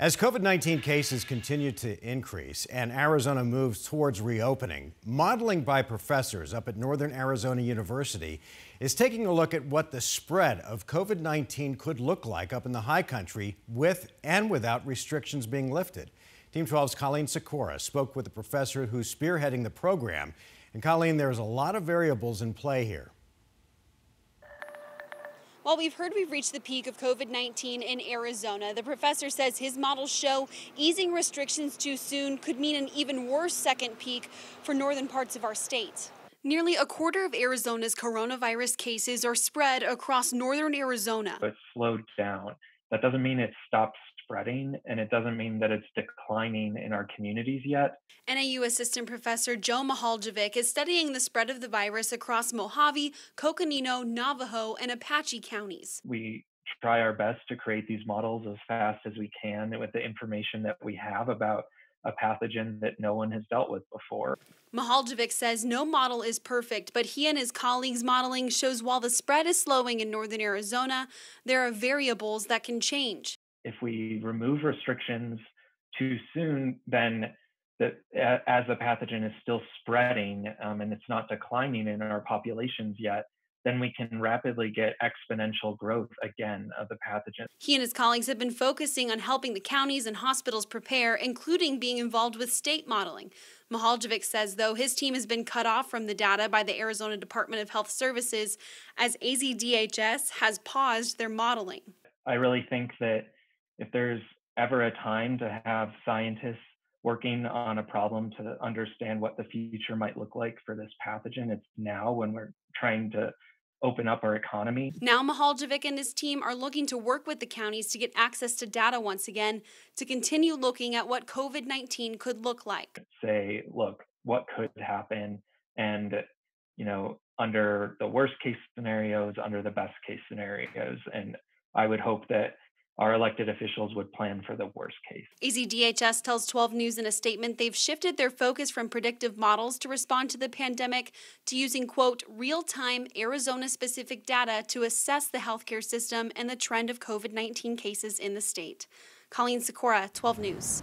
As COVID 19 cases continue to increase and Arizona moves towards reopening, modeling by professors up at Northern Arizona University is taking a look at what the spread of COVID 19 could look like up in the high country with and without restrictions being lifted. Team 12's Colleen Sikora spoke with the professor who's spearheading the program. And Colleen, there's a lot of variables in play here. While we've heard we've reached the peak of COVID 19 in Arizona, the professor says his models show easing restrictions too soon could mean an even worse second peak for northern parts of our state. Nearly a quarter of Arizona's coronavirus cases are spread across northern Arizona. It slowed down. That doesn't mean it stops spreading, and it doesn't mean that it's declining in our communities yet. NAU Assistant Professor Joe Mihaljevic is studying the spread of the virus across Mojave, Coconino, Navajo, and Apache counties. We try our best to create these models as fast as we can with the information that we have about a pathogen that no one has dealt with before. Mihaljevic says no model is perfect, but he and his colleagues' modeling shows while the spread is slowing in northern Arizona, there are variables that can change if we remove restrictions too soon, then as the pathogen is still spreading um, and it's not declining in our populations yet, then we can rapidly get exponential growth again of the pathogen. He and his colleagues have been focusing on helping the counties and hospitals prepare, including being involved with state modeling. Mihaljevic says, though, his team has been cut off from the data by the Arizona Department of Health Services as AZDHS has paused their modeling. I really think that if there's ever a time to have scientists working on a problem to understand what the future might look like for this pathogen, it's now when we're trying to open up our economy. Now, Mihaljevic and his team are looking to work with the counties to get access to data once again to continue looking at what COVID 19 could look like. Say, look, what could happen? And, you know, under the worst case scenarios, under the best case scenarios. And I would hope that our elected officials would plan for the worst case. AZDHS tells 12 News in a statement they've shifted their focus from predictive models to respond to the pandemic to using, quote, real time Arizona specific data to assess the healthcare system and the trend of COVID 19 cases in the state. Colleen Sikora, 12 News.